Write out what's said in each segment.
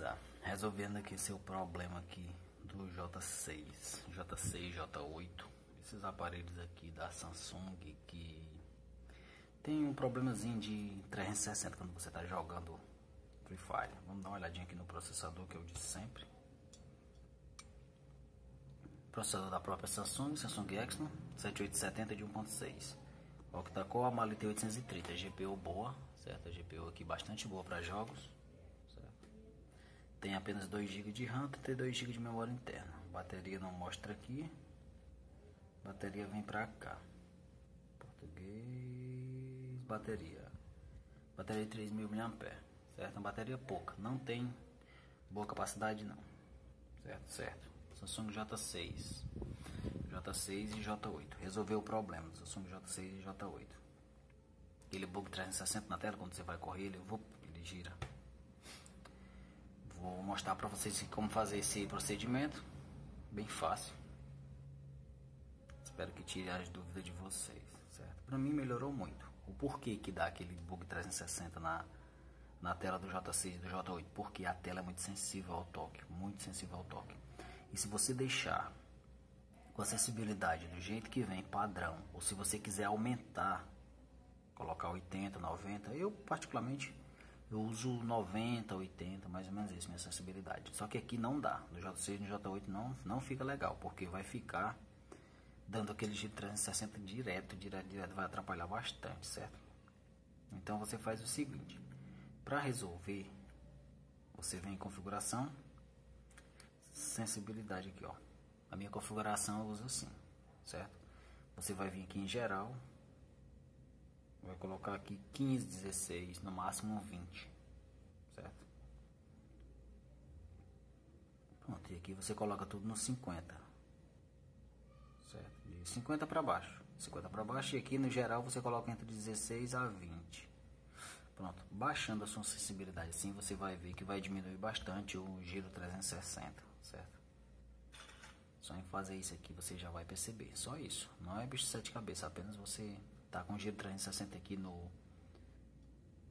Beleza, resolvendo aqui seu problema aqui do J6, J6, J8, esses aparelhos aqui da Samsung que tem um problemazinho de 360 quando você está jogando Free Fire. Vamos dar uma olhadinha aqui no processador que eu disse sempre. Processador da própria Samsung, Samsung Exynos 7870 de 1.6. Octa-core, Mali T830, GPU boa, certo? A GPU aqui bastante boa para jogos. Tem apenas 2 GB de RAM, e 2 GB de memória interna. Bateria não mostra aqui. Bateria vem pra cá. Português, bateria. Bateria de 3000 mAh, certo? Uma bateria pouca, não tem boa capacidade não. Certo, certo. Samsung J6. J6 e J8. Resolveu o problema do Samsung J6 e J8. Aquele bug 360 na tela, quando você vai correr, ele, ele gira. Vou mostrar para vocês como fazer esse procedimento. Bem fácil. Espero que tire as dúvidas de vocês, certo? Para mim melhorou muito. O porquê que dá aquele bug 360 na, na tela do J6 e do J8? Porque a tela é muito sensível ao toque, muito sensível ao toque. E se você deixar com a sensibilidade do jeito que vem, padrão, ou se você quiser aumentar, colocar 80, 90, eu particularmente eu uso 90, 80, mais ou menos isso, minha sensibilidade. Só que aqui não dá. No J6 e no J8 não, não fica legal, porque vai ficar dando aquele giro 360 direto, direto, direto, vai atrapalhar bastante, certo? Então você faz o seguinte, para resolver, você vem em configuração, sensibilidade aqui, ó. A minha configuração eu uso assim, certo? Você vai vir aqui em geral, vai colocar aqui 15, 16, no máximo 20, certo? Pronto, e aqui você coloca tudo no 50, certo? De 50 para baixo, 50 para baixo e aqui no geral você coloca entre 16 a 20. Pronto, baixando a sua sensibilidade assim, você vai ver que vai diminuir bastante o giro 360, certo? Só em fazer isso aqui você já vai perceber, só isso. Não é bicho de sete cabeças, apenas você tá com giro 360 aqui no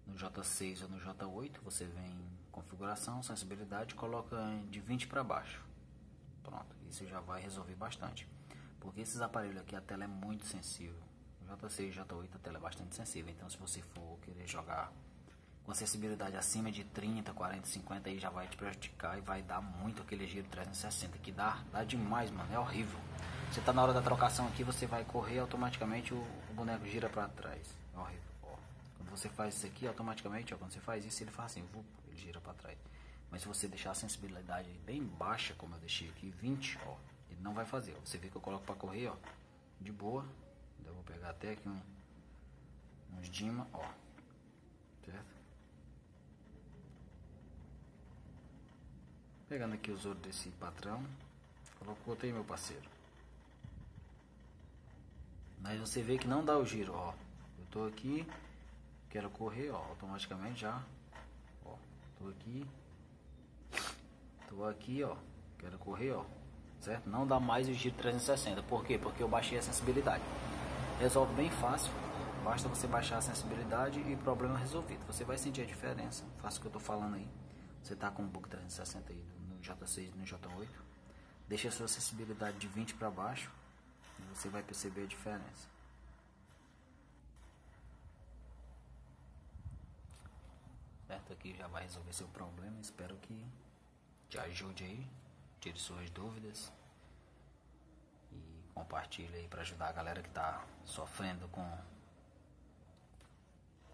no J6 ou no J8, você vem em configuração, sensibilidade, coloca de 20 para baixo. Pronto, isso já vai resolver bastante. Porque esses aparelhos aqui a tela é muito sensível. O J6 e J8 a tela é bastante sensível, então se você for querer jogar com sensibilidade acima de 30, 40, 50 aí já vai te prejudicar e vai dar muito aquele giro 360 que dá, dá demais, mano, é horrível. Você tá na hora da trocação aqui, você vai correr automaticamente o, o boneco gira para trás. Horrível. Ó. Quando você faz isso aqui, automaticamente, ó, quando você faz isso, ele faz assim, vup, ele gira para trás. Mas se você deixar a sensibilidade bem baixa, como eu deixei aqui, 20, ó, ele não vai fazer. Ó. Você vê que eu coloco para correr, ó, de boa. Então eu vou pegar até aqui um, uns Dima, ó, certo? Pegando aqui os outros desse patrão. Colocou aí, meu parceiro. Mas você vê que não dá o giro, ó. Eu tô aqui, quero correr, ó, automaticamente já. Ó, tô aqui. Tô aqui, ó, quero correr, ó. Certo? Não dá mais o giro 360. Por quê? Porque eu baixei a sensibilidade. Resolve bem fácil. Basta você baixar a sensibilidade e problema resolvido. Você vai sentir a diferença. Faça o que eu tô falando aí. Você tá com um bug 360 aí no J6 e no J8. Deixa a sua acessibilidade de 20 para baixo você vai perceber a diferença. Certo? Aqui já vai resolver seu problema. Espero que te ajude aí, tire suas dúvidas e compartilhe aí para ajudar a galera que tá sofrendo com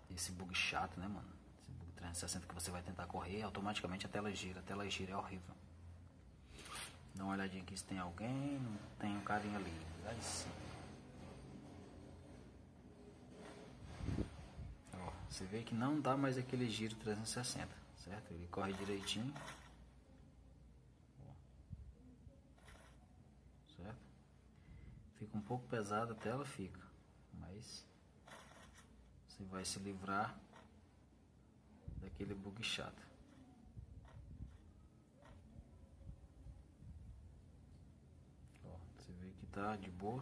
esse bug chato, né, mano? Esse bug 360 que você vai tentar correr, automaticamente a tela gira. A tela gira é horrível. Dá uma olhadinha aqui se tem alguém. Não tem um carinha ali. Aí sim. Ó, você vê que não dá mais aquele giro 360, certo? Ele corre direitinho. Certo? Fica um pouco pesada a tela, fica. Mas você vai se livrar daquele bug chato. tá de boa.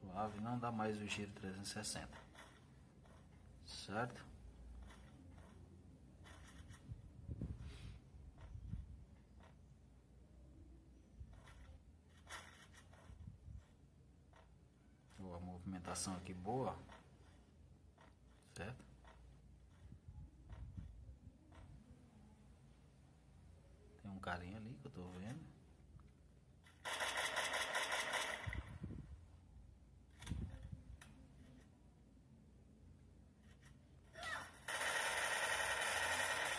Suave, não dá mais o giro 360. Certo? Boa, movimentação aqui boa. Certo? Carinha ali que eu tô vendo.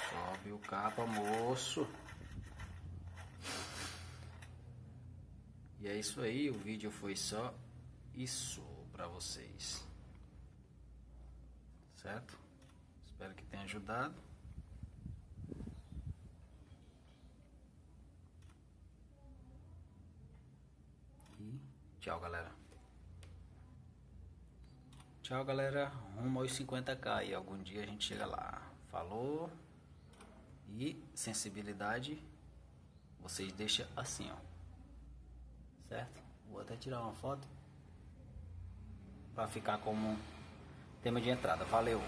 Sobe o capa, moço. E é isso aí, o vídeo foi só isso para vocês. Certo? Espero que tenha ajudado. E tchau, galera. Tchau, galera. Rumo aos 50k e algum dia a gente chega lá. Falou. E sensibilidade vocês deixam assim, ó certo? Vou até tirar uma foto para ficar como tema de entrada. Valeu!